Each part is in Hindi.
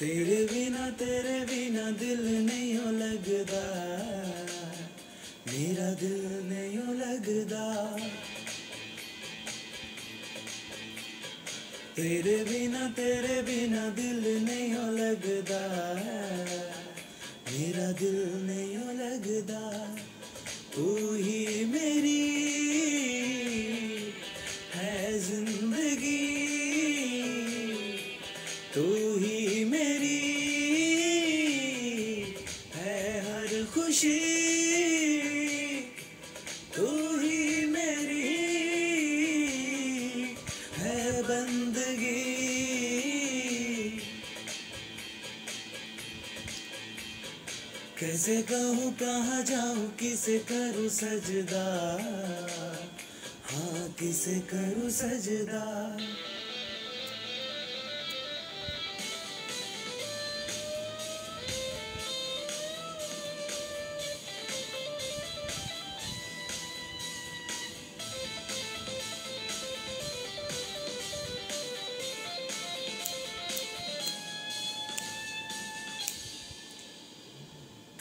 तेरे बिना तेरे बिना दिल नहीं हो लगदा मेरा दिल नहीं हो लगदा तेरे बिना तेरे बिना दिल नहीं हो लगदा मेरा दिल नहीं हो लगदा तू ही मेरी है ज़िंदगी। तू ही तू ही मेरी है बंदगी। कैसे कहूँ, कहाँ जाऊँ, किसे करूँ सजदा? हाँ किसे करूँ सजदा?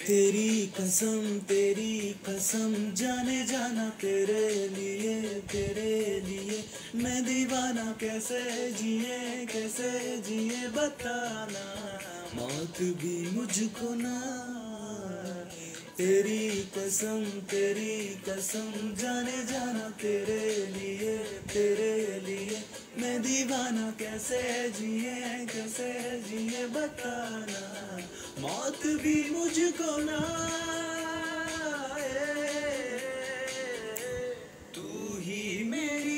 तेरी कसम तेरी कसम, जाने जाना तेरे लिए तेरे लिए। मैं दीवाना कैसे जिए कैसे जिए बताना। मौत भी मुझको ना। तेरी कसम तेरी कसम, जाने जाना तेरे दीवाना कैसे जिए कैसे जिए बताना। मौत भी मुझको ना तू ही मेरी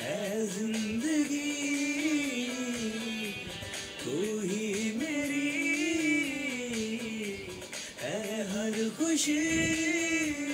है ज़िंदगी। तू ही मेरी है हर खुशी।